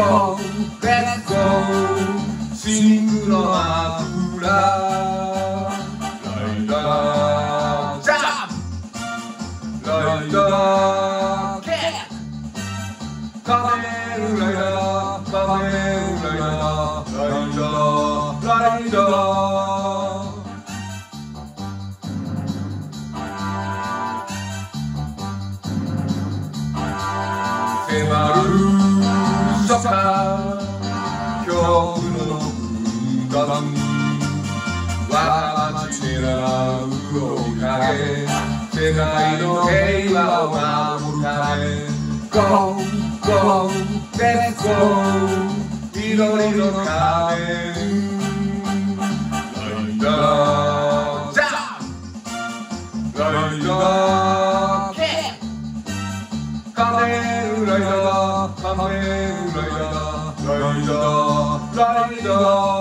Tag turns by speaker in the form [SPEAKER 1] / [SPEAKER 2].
[SPEAKER 1] go, let's go, sing the mafula. Like jump, like the kick. Come here, like the, come here, like the, like the, like the. Sebaru. 今日の空間我待ち狙うおかけ世界の平和を守るため Go, go, let's go 緑の仮面ライダー。ジャンライー。ライダー。 카메라이다 라이다 라이다